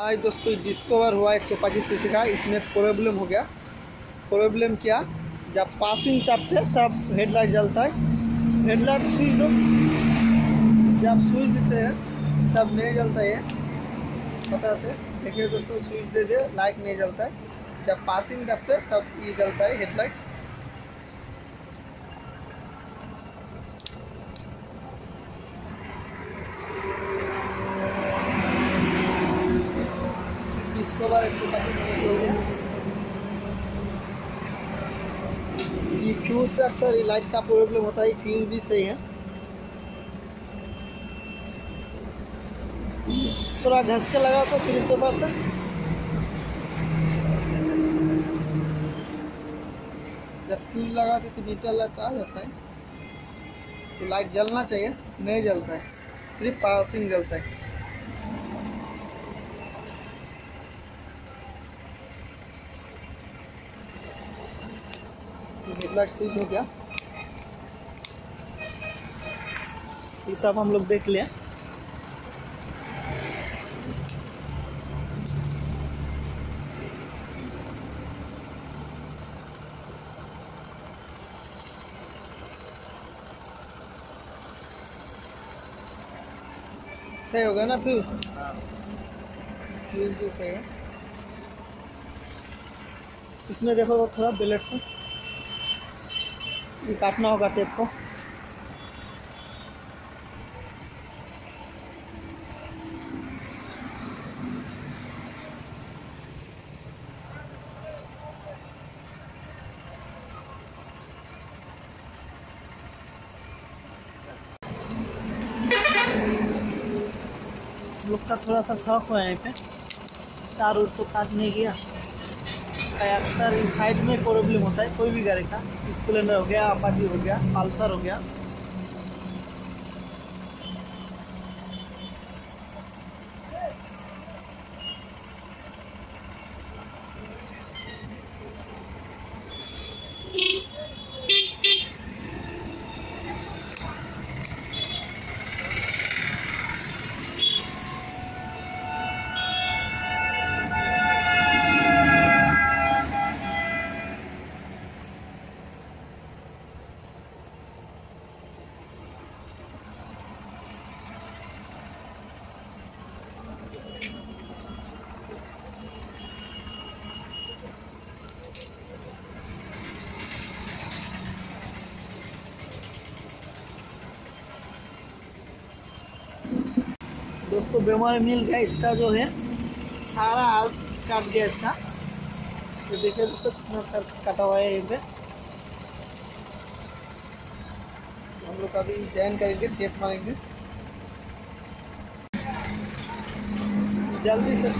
आज दोस्तों डिस्कवर हुआ एक सौ पच्चीस सी का, इसमें प्रॉब्लम हो गया। प्रॉब्लम क्या? जब पासिंग चापते तब हेडलाइट जलता है। हेडलाइट स्विच दो। जब स्विच देते हैं, तब नहीं जलता है? बताते देखिए दोस्तों स्विच दे दे लाइट नहीं जलता है। जब पासिंग चापते तब ये जलता है हेडलाइट ये फ्यूज से अक्सर लाइट का प्रॉब्लम होता है फ्यूज भी सही है। थोड़ा घस के लगा तो सीरीज़ पेपर से। जब फ्यूज लगाते तो मीटर लाइट आ जाता है तो लाइट जलना चाहिए, नहीं जलता है, सिर्फ़ पासिंग जलता है। हेडलाइट स्विच हो गया। ये सब हम लोग देख लिया सही होगा ना फ्यूज फ्यूज भी सही है। इसमें देखो थोड़ा बिलेट से ये काटना होगा टेप को। लोग का थोड़ा सा शौक हुआ है यहाँ पे। तार उर तो काट नहीं अक्सर इस साइड में प्रॉब्लम होता है, कोई भी गाड़ी का। स्प्लेंडर हो गया अपाची हो गया पल्सर हो गया। दोस्तों, बेमार मिल गया इसका जो है, सारा हाल काट गया इसका। तो देखिए दोस्तों, कितना सर कटा हुआ है यहीं पे। हम लोग अभी जॉइन करेंगे, टेप मारेंगे। जल्दी सर